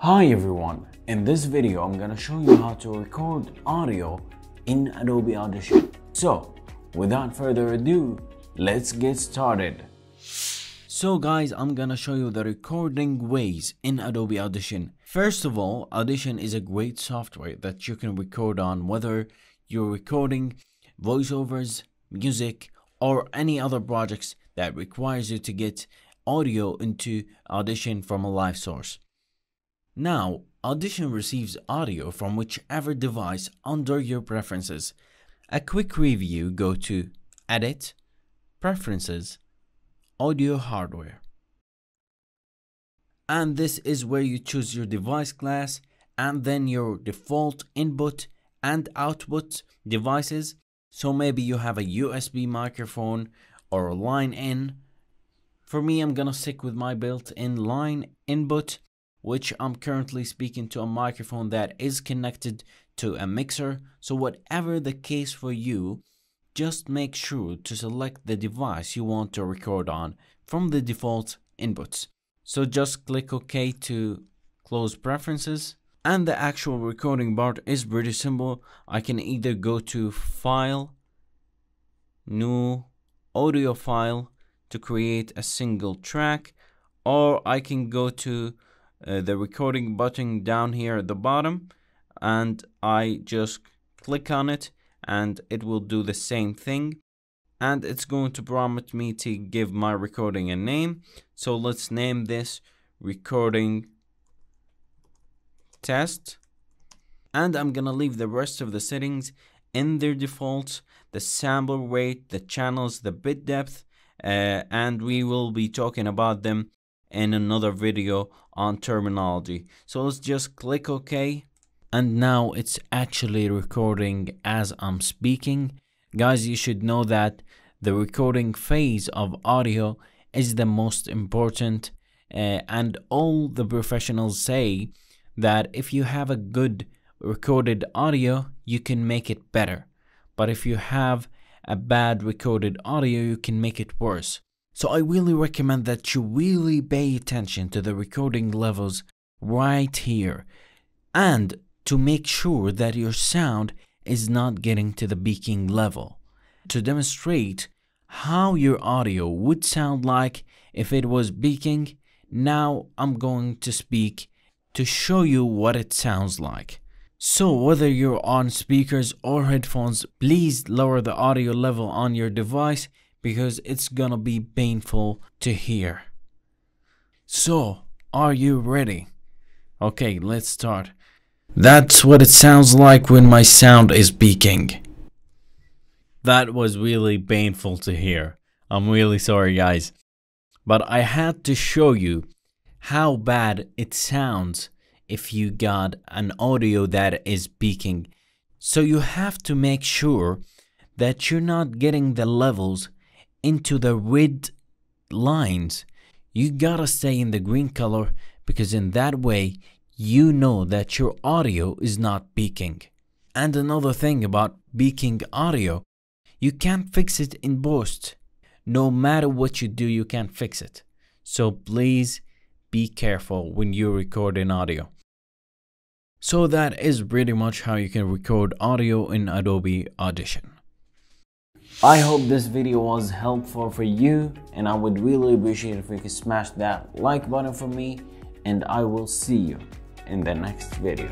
Hi everyone, in this video I'm gonna show you how to record audio in Adobe Audition. So, without further ado, let's get started. So guys, I'm gonna show you the recording ways in Adobe Audition. First of all, Audition is a great software that you can record on whether you're recording voiceovers, music, or any other projects that requires you to get audio into Audition from a live source. Now, Audition receives audio from whichever device under your preferences. A quick review go to Edit, Preferences, Audio Hardware. And this is where you choose your device class and then your default input and output devices. So maybe you have a USB microphone or a line in. For me, I'm gonna stick with my built-in line input which I'm currently speaking to a microphone that is connected to a mixer. So whatever the case for you, just make sure to select the device you want to record on from the default inputs. So just click OK to close preferences. And the actual recording part is pretty simple. I can either go to File, New Audio File to create a single track, or I can go to uh, the recording button down here at the bottom and I just click on it and it will do the same thing. And it's going to prompt me to give my recording a name. So let's name this recording test. And I'm gonna leave the rest of the settings in their defaults the sample rate the channels the bit depth uh, and we will be talking about them in another video on terminology. So let's just click OK. And now it's actually recording as I'm speaking. Guys, you should know that the recording phase of audio is the most important. Uh, and all the professionals say that if you have a good recorded audio, you can make it better. But if you have a bad recorded audio, you can make it worse. So I really recommend that you really pay attention to the recording levels right here and to make sure that your sound is not getting to the peaking level. To demonstrate how your audio would sound like if it was peaking, now I'm going to speak to show you what it sounds like. So whether you're on speakers or headphones, please lower the audio level on your device because it's gonna be painful to hear. So, are you ready? Okay, let's start. That's what it sounds like when my sound is peaking. That was really painful to hear. I'm really sorry, guys. But I had to show you how bad it sounds if you got an audio that is peaking. So you have to make sure that you're not getting the levels into the red lines, you gotta stay in the green color because in that way you know that your audio is not peaking. And another thing about peaking audio, you can't fix it in post. No matter what you do, you can't fix it. So please be careful when you record an audio. So that is pretty much how you can record audio in Adobe Audition. I hope this video was helpful for you and I would really appreciate if you could smash that like button for me and I will see you in the next video.